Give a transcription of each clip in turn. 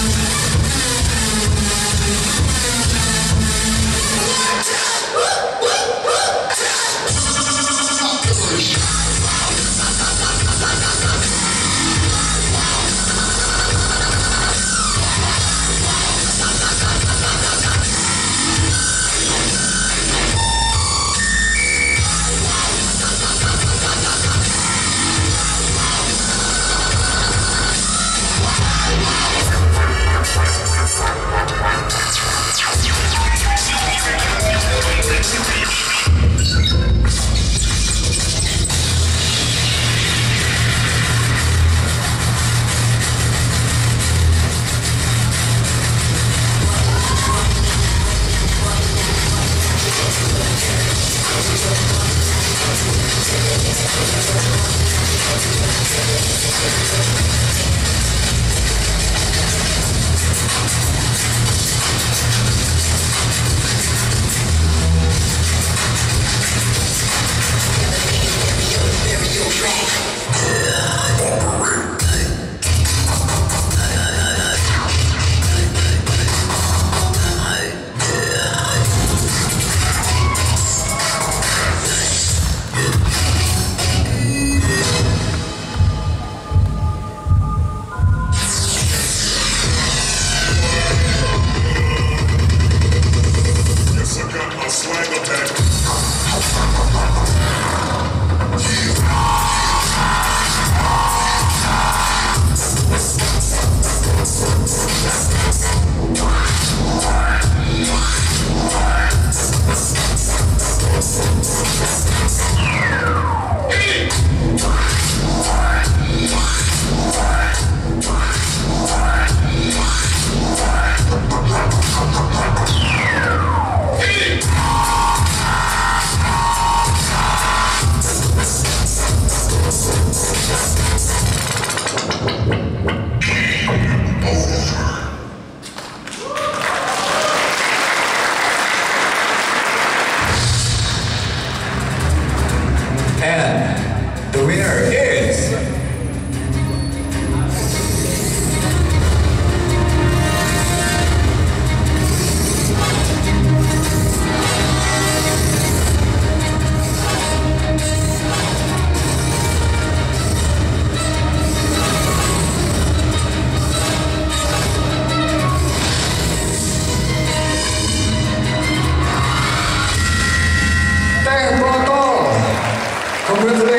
Got my swagger And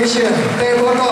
谢谢，戴博高。